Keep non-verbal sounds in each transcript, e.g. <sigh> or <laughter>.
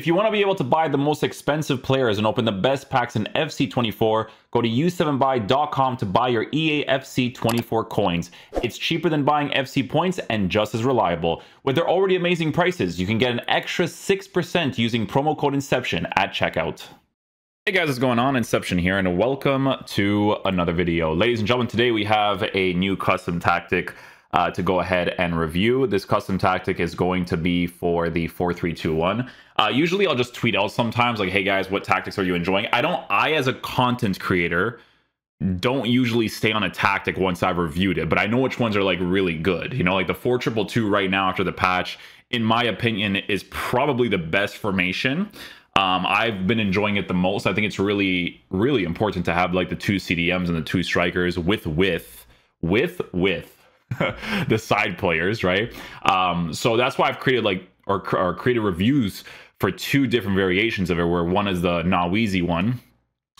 If you want to be able to buy the most expensive players and open the best packs in FC24, go to u7buy.com to buy your EA FC24 coins. It's cheaper than buying FC points and just as reliable. With their already amazing prices, you can get an extra 6% using promo code Inception at checkout. Hey guys, what's going on? Inception here, and welcome to another video. Ladies and gentlemen, today we have a new custom tactic uh, to go ahead and review. This custom tactic is going to be for the 4321. Uh, usually I'll just tweet out sometimes like, hey guys, what tactics are you enjoying? I don't, I as a content creator, don't usually stay on a tactic once I've reviewed it, but I know which ones are like really good. You know, like the 4222 right now after the patch, in my opinion, is probably the best formation. Um, I've been enjoying it the most. I think it's really, really important to have like the two CDMs and the two strikers with with with with <laughs> the side players, right? Um, so that's why I've created like or, or created reviews for two different variations of it, where one is the Naweezy one,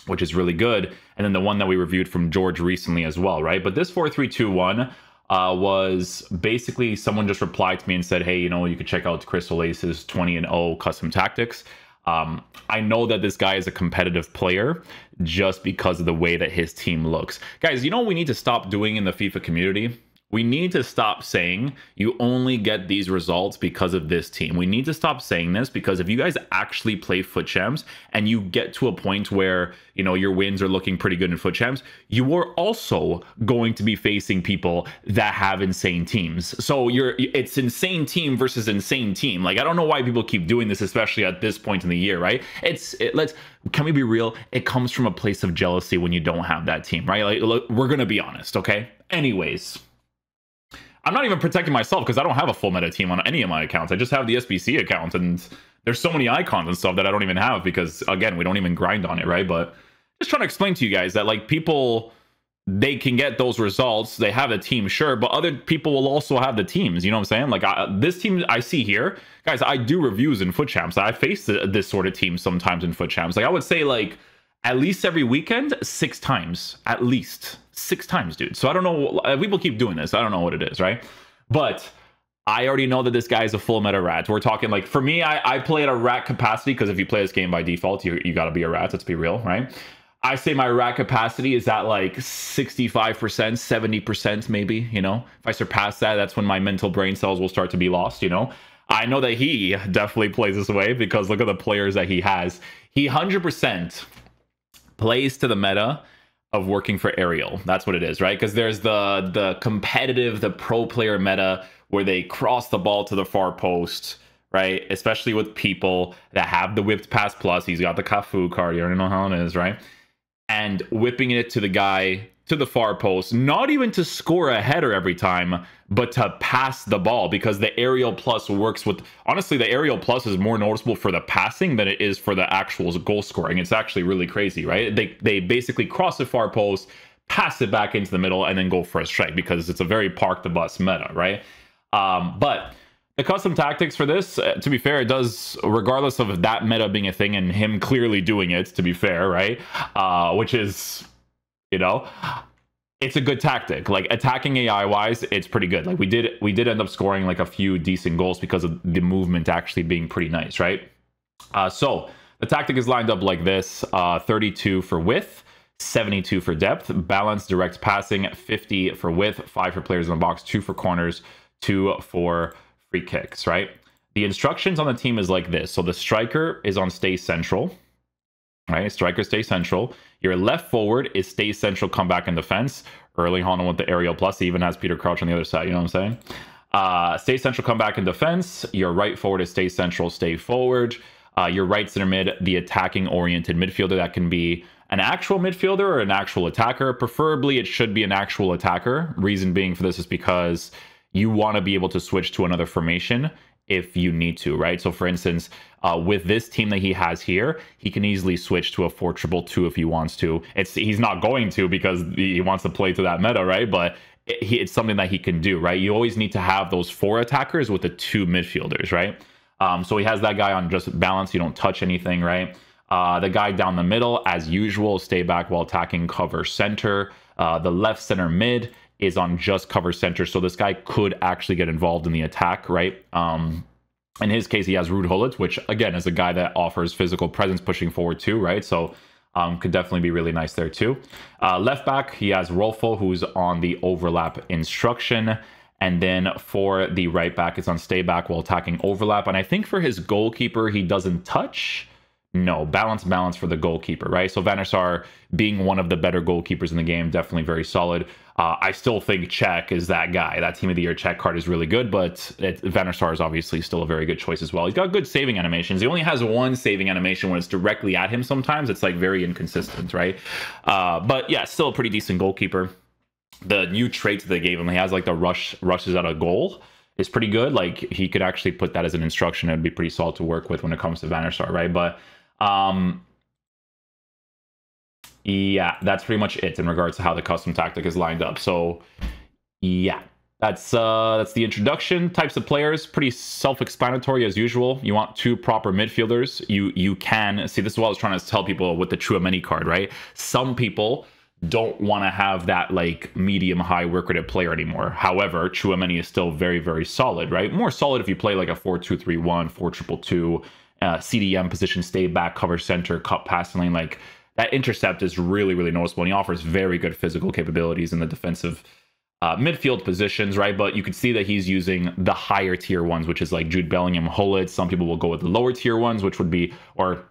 which is really good, and then the one that we reviewed from George recently as well, right? But this 4321 uh, was basically someone just replied to me and said, hey, you know, you could check out Crystal Ace's 20 and 0 custom tactics. Um, I know that this guy is a competitive player just because of the way that his team looks. Guys, you know what we need to stop doing in the FIFA community? We need to stop saying you only get these results because of this team. We need to stop saying this because if you guys actually play FUT Champs and you get to a point where, you know, your wins are looking pretty good in FUT Champs, you are also going to be facing people that have insane teams. So you're it's insane team versus insane team. Like I don't know why people keep doing this especially at this point in the year, right? It's it, let's can we be real? It comes from a place of jealousy when you don't have that team, right? Like look, we're going to be honest, okay? Anyways, I'm not even protecting myself because I don't have a full meta team on any of my accounts. I just have the SBC account, and there's so many icons and stuff that I don't even have because again, we don't even grind on it, right? But just trying to explain to you guys that like people they can get those results. They have a team, sure, but other people will also have the teams. You know what I'm saying? Like I, this team I see here, guys. I do reviews in FUT Champs. I face this sort of team sometimes in FUT Champs. Like I would say, like at least every weekend, six times, at least six times, dude. So I don't know. Uh, people keep doing this. I don't know what it is, right? But I already know that this guy is a full meta rat. We're talking like for me, I, I play at a rat capacity because if you play this game by default, you you got to be a rat. Let's be real, right? I say my rat capacity is at like 65%, 70% maybe, you know. If I surpass that, that's when my mental brain cells will start to be lost, you know. I know that he definitely plays this way because look at the players that he has. He 100% plays to the meta of working for Ariel. That's what it is, right? Because there's the the competitive, the pro player meta where they cross the ball to the far post, right? Especially with people that have the whipped pass plus. He's got the Cafu card. You already know how it is, right? And whipping it to the guy to the far post, not even to score a header every time, but to pass the ball because the aerial plus works with honestly the aerial plus is more noticeable for the passing than it is for the actual goal scoring. It's actually really crazy, right? They they basically cross the far post, pass it back into the middle, and then go for a strike because it's a very park the bus meta, right? Um, but the custom tactics for this, uh, to be fair, it does, regardless of that meta being a thing and him clearly doing it, to be fair, right? Uh, which is you know? It's a good tactic. Like attacking ai wise it's pretty good. Like we did we did end up scoring like a few decent goals because of the movement actually being pretty nice right? Uh, so the tactic is lined up like this uh, 32 for width 72 for depth balanced direct passing 50 for width 5 for players in the box 2 for corners 2 for free kicks right? The instructions on the team is like this. So the striker is on stay central right? Striker stay central. Your left forward is stay central, come back in defense. Early Haaland with the aerial plus. He even has Peter Crouch on the other side. You know what I'm saying? Uh, stay central, come back in defense. Your right forward is stay central, stay forward. Uh, your right center mid, the attacking oriented midfielder that can be an actual midfielder or an actual attacker. Preferably, it should be an actual attacker. Reason being for this is because you want to be able to switch to another formation if you need to, right? So, for instance, uh, with this team that he has here, he can easily switch to a four triple two if he wants to. It's he's not going to because he wants to play to that meta, right? But it, he, it's something that he can do, right? You always need to have those four attackers with the two midfielders, right? Um, so he has that guy on just balance. You don't touch anything, right? Uh, the guy down the middle, as usual, stay back while attacking cover center. Uh, the left center mid is on just cover center. So this guy could actually get involved in the attack, right? Um, In his case, he has Ruud Gullit, which again is a guy that offers physical presence pushing forward too, right? So um, could definitely be really nice there too. Uh, left back, he has Rolfo, who's on the overlap instruction. And then for the right back, it's on stay back while attacking overlap. And I think for his goalkeeper, he doesn't touch. No, balance, balance for the goalkeeper, right? So Van being one of the better goalkeepers in the game, definitely very solid. Uh, I still think Cech is that guy. That Team of the Year Cech card is really good, but it, is obviously still a very good choice as well. He's got good saving animations. He only has one saving animation when it's directly at him sometimes. It's like very inconsistent, right? Uh, but yeah, still a pretty decent goalkeeper. The new traits they gave him, he has like the rush rushes at a goal is pretty good. Like he could actually put that as an instruction. It'd be pretty solid to work with when it comes to Van right? But um, yeah, that's pretty much it in regards to how the custom tactic is lined up. So yeah, that's uh that's the introduction. Types of players, pretty self-explanatory as usual. You want two proper midfielders. You you can see this is what I was trying to tell people with the Tchouameni card, right? Some people don't want to have that like medium high work rated player anymore. However, Tchouameni is still very, very solid, right? More solid if you play like a 4 2 3 1, 4 2 2, uh, CDM position, stay back, cover center, cut passing lane. Like that intercept is really, really noticeable. And he offers very good physical capabilities in the defensive uh, midfield positions, right? But you can see that he's using the higher tier ones, which is like Jude Bellingham, Gullit. Some people will go with the lower tier ones, which would be, or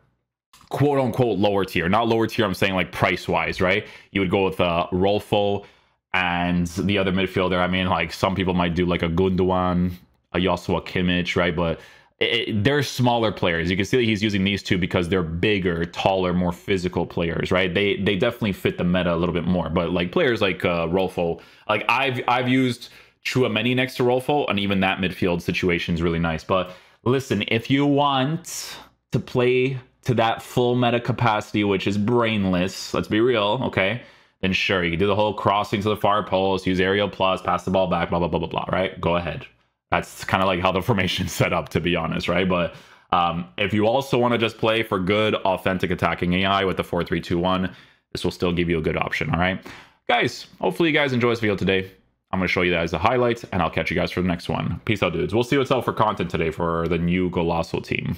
quote unquote lower tier. Not lower tier, I'm saying like price wise, right? You would go with uh, Rolfo and the other midfielder. I mean, like some people might do like a Gundogan, a Joshua Kimmich, right? But it, they're smaller players. You can see that he's using these two because they're bigger, taller, more physical players, right? They they definitely fit the meta a little bit more. But like players like uh, Rolfo, like I've I've used Tchouameni next to Rolfo, and even that midfield situation is really nice. But listen, if you want to play to that full meta capacity, which is brainless, let's be real, okay? Then sure, you can do the whole crossing to the far post, use aerial plus, pass the ball back, blah blah blah blah blah, right? Go ahead that's kind of like how the <laughs> formation's set up, to be honest, right? But um, if you also want to just play for good, authentic attacking AI with the 4 3 2 1, this will still give you a good option, all right? Guys, hopefully you guys enjoy this video today. I'm going to show you guys the highlights, and I'll catch you guys for the next one. Peace out, dudes. We'll see what's out for content today for the new Golasso team.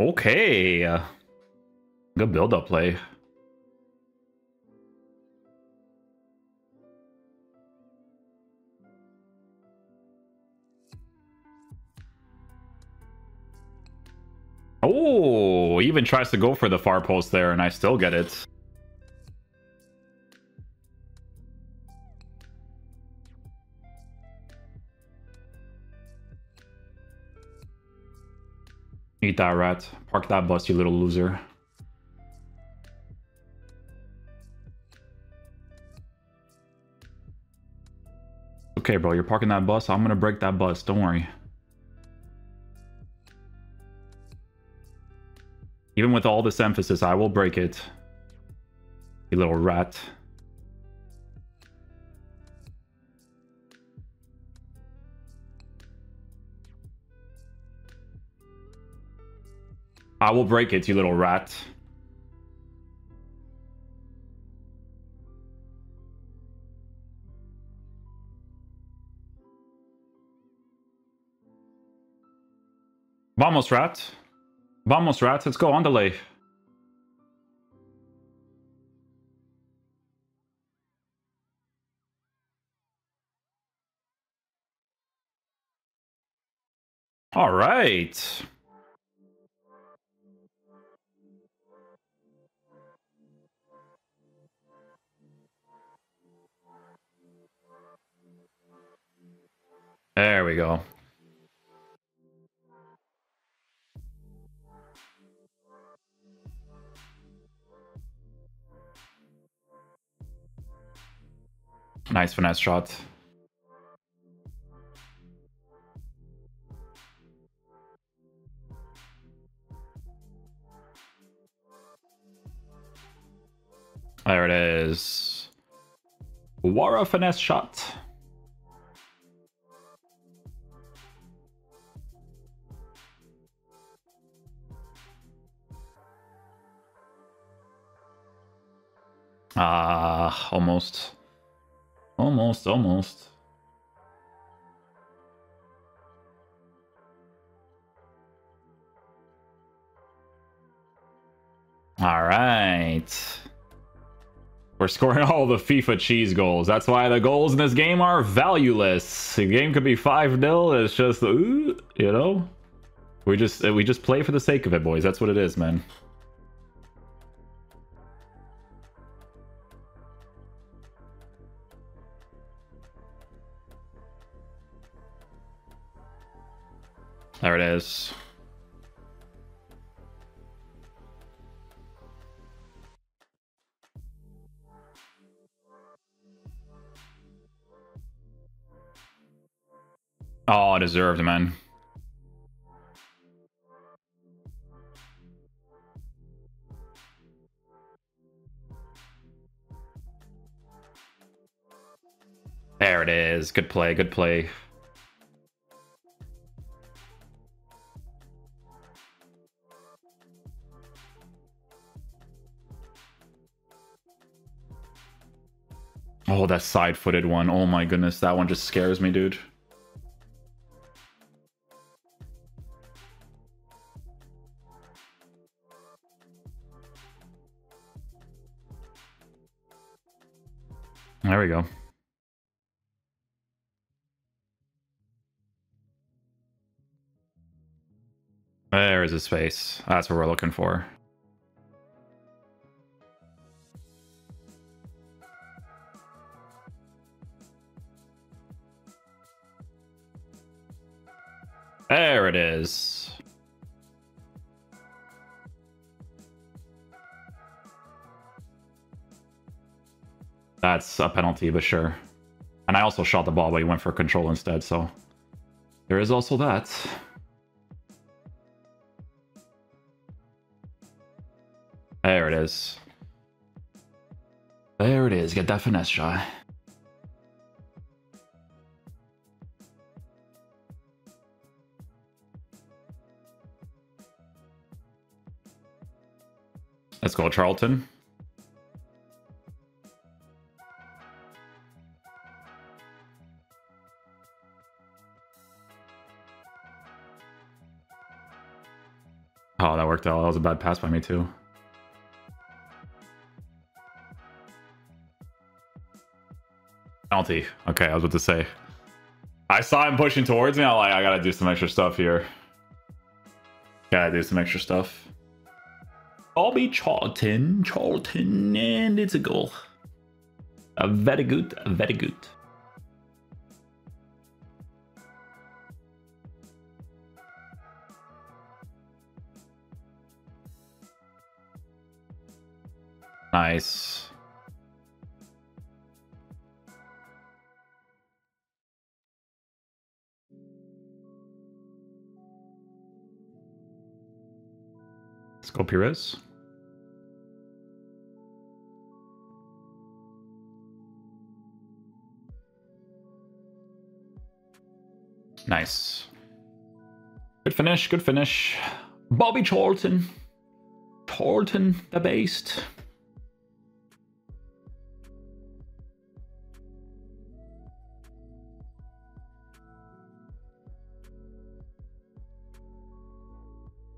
Okay. Good build-up play. Oh, even tries to go for the far post there, and I still get it. Eat that rat. Park that bus, you little loser. Okay, bro, you're parking that bus. I'm gonna break that bus. Don't worry. Even with all this emphasis, I will break it. You little rat. I will break it, you little rat. Vamos, rat. Vamos, rat. Let's go on delay. All right. There we go. Nice finesse shot. There it is. Wara finesse shot. Ah, almost. Almost, almost. All right. We're scoring all the FIFA cheese goals. That's why the goals in this game are valueless. The game could be 5-0. It's just, ooh, you know? We just we just play for the sake of it, boys. That's what it is, man. There it is. Oh, I deserved, man. There it is. Good play, good play. That side-footed one. Oh my goodness, that one just scares me, dude. There we go. There is his face. That's what we're looking for. Is. That's a penalty, but sure. And I also shot the ball, but he went for control instead, so... There is also that. There it is. There it is. Get that finesse shot. Go, Charlton. Oh, that worked out. That was a bad pass by me, too. Penalty. Okay, I was about to say. I saw him pushing towards me. I'm like, I gotta do some extra stuff here. Gotta do some extra stuff. Bobby Charlton, Charlton, and it's a goal. A very good, a very good. Nice. Let's Nice. Good finish, good finish. Bobby Charlton. Charlton, the beast.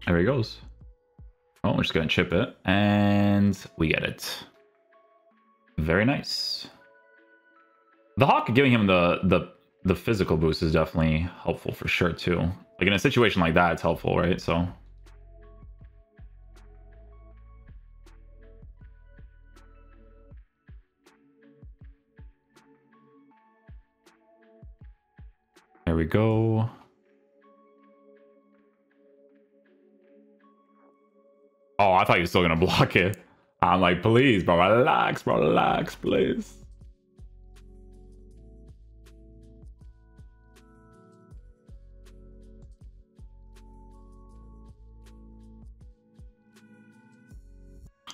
There he goes. Oh, we're just going to chip it. And we get it. Very nice. The Hawk giving him the, the, the physical boost is definitely helpful for sure, too. Like, in a situation like that, it's helpful, right? So... There we go. Oh, I thought you were still gonna <laughs> block it. I'm like, please, bro, relax, bro, relax, please.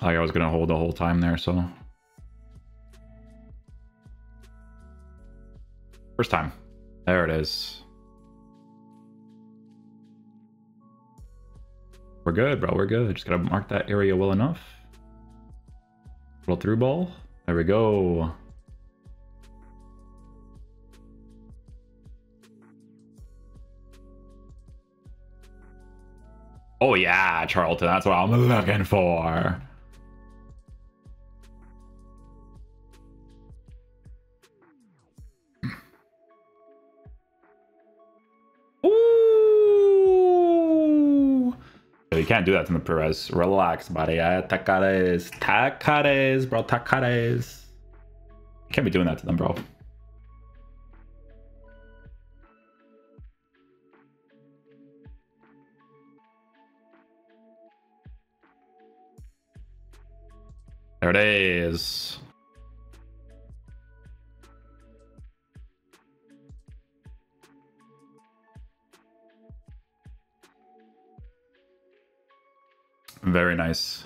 Like I was gonna hold the whole time there, so. First time. There it is. We're good, bro. We're good. Just gotta mark that area well enough. Little through ball. There we go. Oh yeah, Charlton, that's what I'm looking for. You can't do that to me, Perez. Relax, buddy. I Takares. Takares, bro. Takares. You can't be doing that to them, bro. There it is. Very nice.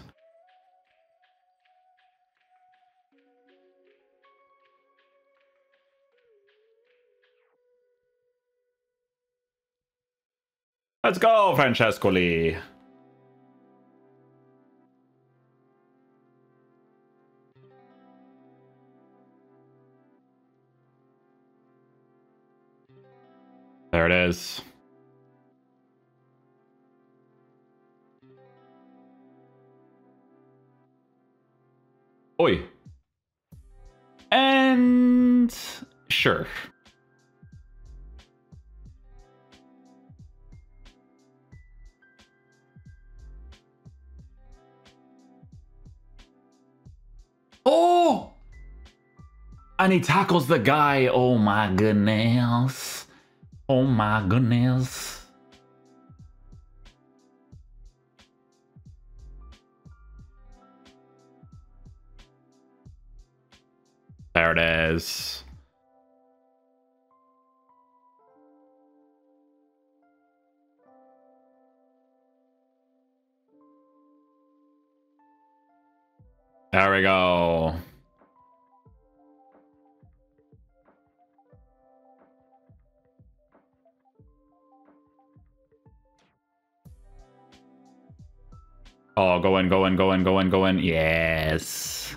Let's go, Francescoli. There it is. Oi. And sure. Oh! And he tackles the guy. Oh my goodness. Oh my goodness. There we go. Oh, go in, go in, go in, go in, go in. Yes.